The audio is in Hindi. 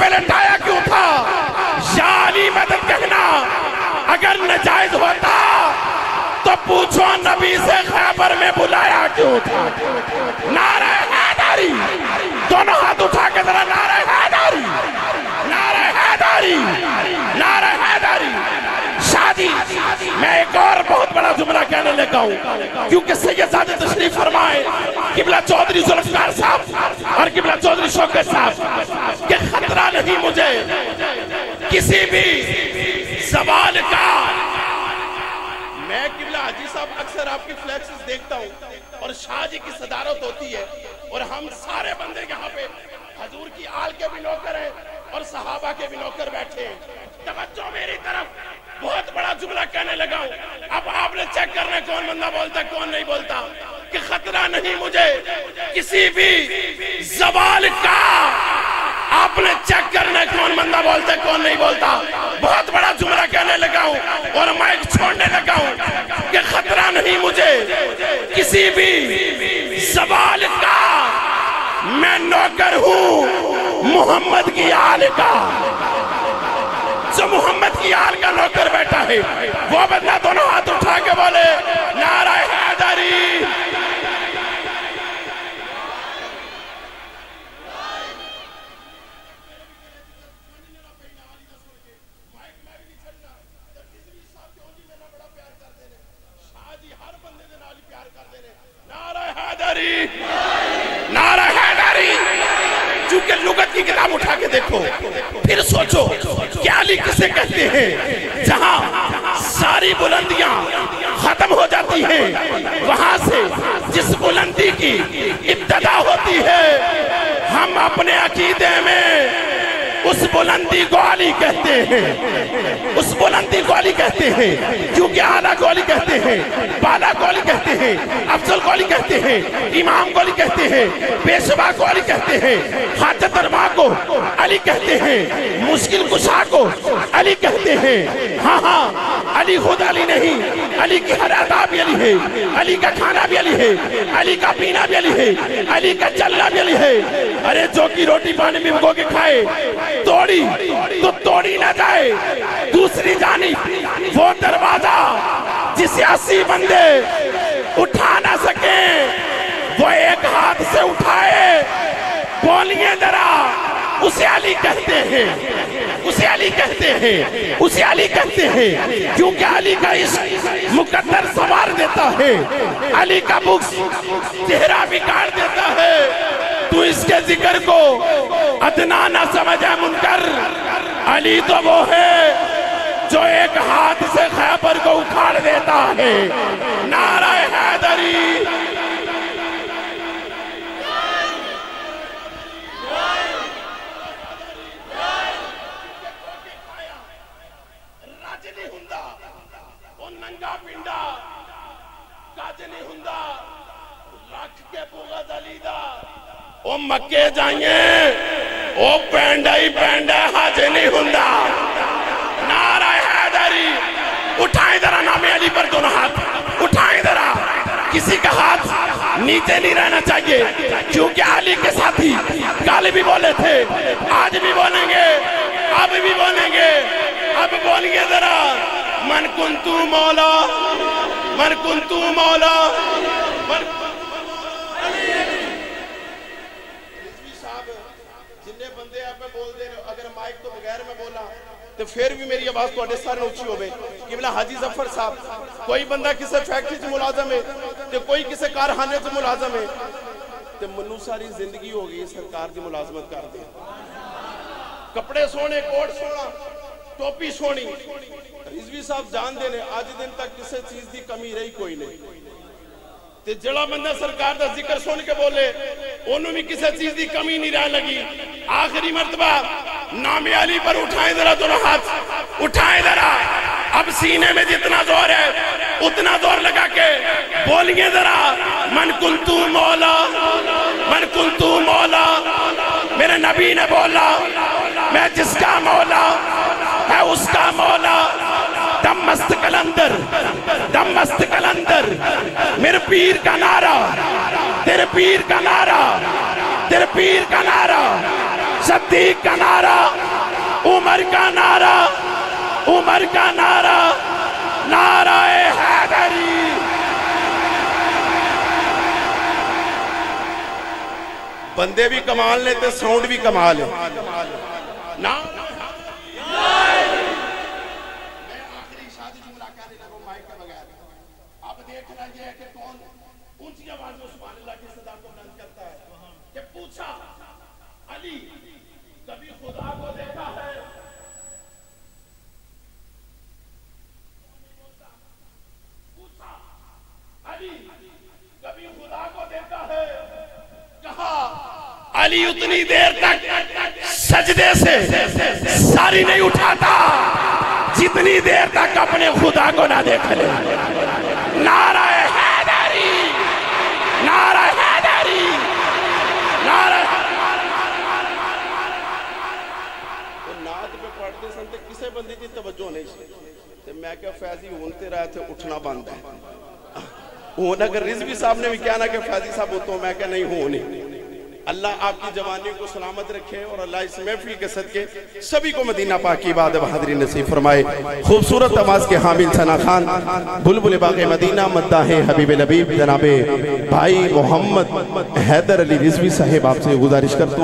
पे लटाया क्यों था? शाली मदद कहना अगर नजायज होता तो पूछो नबी से खैबर में बुलाया क्यों था? नारा हैदारी। दोनों हाथ उठा के जरा नारा हैदारी। नारा हैदरी। बहुत बड़ा जुमला कहने लगा हूँ। क्योंकि सैयदादे तशरीफ़ फरमाए, किबला चौधरी जुल्फकार साहब और किबला चौधरी शौकत साहब, के खतरा नहीं मुझे। किसी भी सवाल का। मैं किबला हाजी साहब अक्सर आपकी फ्लैक्सेस देखता हूँ और शाह जी की सदारत होती है और हम सारे बंदे यहाँ पे हजूर की आल के भी नौकर हैं और सहाबा के भी नौकर बैठे हैं। तवज्जो मेरी तरफ़। बहुत बड़ा जुमला कहने लगा हूँ। अब आपने चेक करना कौन बंदा बोलता, कौन नहीं बोलता? कि खतरा नहीं मुझे, किसी भी सवाल का। आपने चेक करना कौन बंदा बोलता, कौन नहीं बोलता? बहुत बड़ा जुमला कहने लगा हूँ और माइक छोड़ने लगा हूँ कि खतरा नहीं मुझे, किसी भी सवाल का। मैं नौकर हूँ, मोहम्मद की आल का। जो मोहम्मद की आल का नौकर बैठा है, वो बंदा दोनों हाथ उठा के बोले, नारा हैदरी। नारा हैदरी। चूँकि लुगत की किताब उठा के देखो, फिर सोचो अली किसे कहते हैं? जहाँ सारी बुलंदियाँ खत्म हो जाती हैं, वहाँ से जिस बुलंदी की इब्तदा होती है, हम अपने अकीदे में उस बुलंदी को अली कहते हैं। उस बुलंदी को अली कहते हैं। क्योंकि आला को अली कहते हैं? बाला को अली कहते हैं। अफजल को अली कहते हैं। इमाम को अली कहते हैं। पेशवा को अली कहते हैं। हाजत अरमा को अली कहते हैं। मुश्किल कुशा को अली कहते हैं। हाँ हाँ अली खुद अली नहीं। अली की हर अदा भी अली है। अली का खाना भी अली है। अली का पीना भी अली है। अली का चलना भी अली है। अरे जो की रोटी पानी में के खाए, तोड़ी तो तोड़ी ना जाए। दूसरी जानी वो दरवाज़ा जिसे अस्सी बंदे उठा ना सके, वो एक हाथ से उठाए। बोलिए जरा, उसे अली कहते हैं, उसे अली कहते हैं, उसे अली कहते हैं, क्योंकि अली का इश्क मुकद्दर सवार देता है, अली का बुक्स, चेहरा बिगाड़ देता है। तू इसके ज़िक्र को अदना ना समझे मुनकर। अली तो वो है जो एक हाथ से खैबर को उखाड़ देता है। नारा हैदरी। नंगा पिंडा। हुंदा। के ਹੁੰਦਾ ਰੱਖ ਕੇ ਬੁਗਦ ਅਲੀ ਦਾ ਉਹ ਮੱਕੇ ਜਾਈਏ ਉਹ ਪੈਂਡਾ ਹੀ ਪੈਂਡਾ ਹਜ ਨਹੀਂ ਹੁੰਦਾ नारा हैदरी उठाए जरा नामे अली पर दोनों हाथ उठाए जरा किसी का हाथ नीचे नहीं रहना चाहिए क्योंकि अली के साथी कल भी बोले थे आज भी बोलेंगे अब भी बोलेंगे अब बोलिए जरा मन कुंतु मौला मन कुंतु मौला मन माइक तो बगैर मैं बोला तो फिर भी मेरी आवाज़ थोड़े तो सारे उची हो बोला, हाजी ज़फ़र साहब, कोई बंद किसी फैक्ट्री च मुलाजम है तो कोई किसी कारखाने च मुलाजम है तो मनु सारी ज़िंदगी हो गई सरकार की मुलाजमत कर दे कपड़े सोने, कोट सोना, टोपी सोनी। रिजवी साहब जानते ने अज दिन तक किसी चीज़ की कमी रही कोई नहीं। जड़ा बंदा सरकार का ज़िक्र सुन के बोले, ओनू भी किसी चीज़ की कमी नहीं रह लगी। आखिरी मरतबा नामे अली पर उठाए जरा दोनों हाथ। उठाए जरा। अब सीने में जितना ज़ोर है, उतना ज़ोर लगा के बोलिए जरा, मन कुंतु मौला, मन कुंतु मौला। मेरे नबी ने बोला, मैं जिसका मौला है उसका मौला। दम मस्त कलंदर दम मस्त कलंदर। मेरे पीर का नारा, तेरे पीर का नारा, तेरे पीर का नारा। सद्दीक का नारा, उमर का नारा, उमर का नारा, नाराए हैदरी। बंदे भी कमाल लेते साउंड भी कमाल है। ना कभी खुदा को देखा है पूछा अली कभी खुदा को देखा है कहा अली उतनी देर तक सजदे से सारी नहीं उठाता, जितनी देर तक अपने खुदा को ना देख। ले नारा नारा नारा नात पे पढ़ते सन ते किसे बंदे की तवज्जो नहीं ते मैं क्या फैजी हुन ते रहा थे उठना बंद है? हुन अगर रिजवी साहब ने भी कहना कि फैजी साहब तो मैं क्या नहीं हूँ? नहीं अल्लाह आपकी जवानी को सलामत रखे और अल्लाह इस महफिल के सदके सभी को मदीना पाक की बाद बहादरी नसीब फरमाए। खूबसूरत आवाज़ के हामिल सना खान, बुलबुल बाग मदीना मद्दा है हबीब नबीब जनाबे भाई मोहम्मद हैदर अली रिजवी साहेब आपसे गुजारिश करता हूँ।